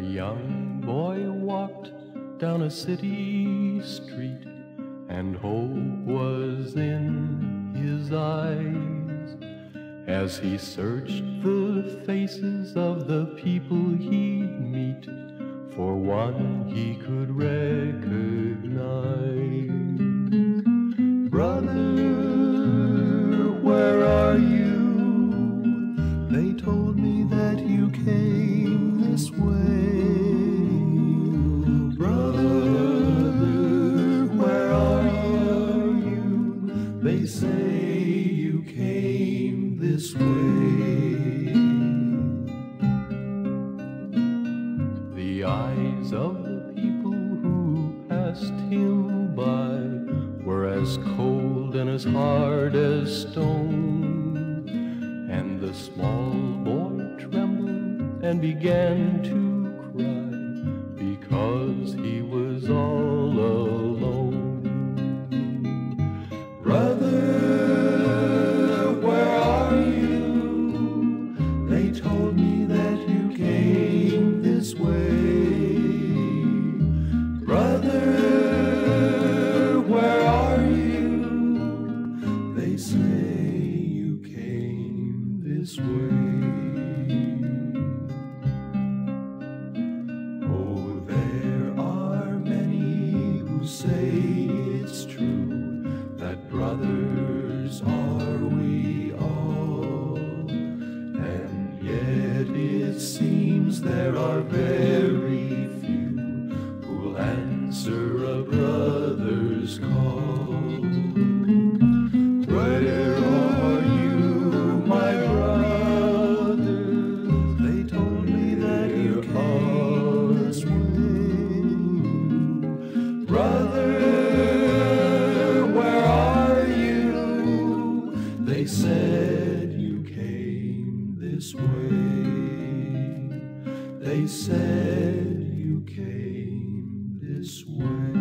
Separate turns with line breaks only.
young boy walked down a city street, and hope was in his eyes as he searched the faces of the people he'd meet for one he could recognize. They say you came this way. The eyes of the people who passed him by were as cold and as hard as stone. And the small boy trembled and began to cry because he was Brother, where are you? They told me that you came this way. Brother, where are you? They say you came this way. It seems there are They said you came this way.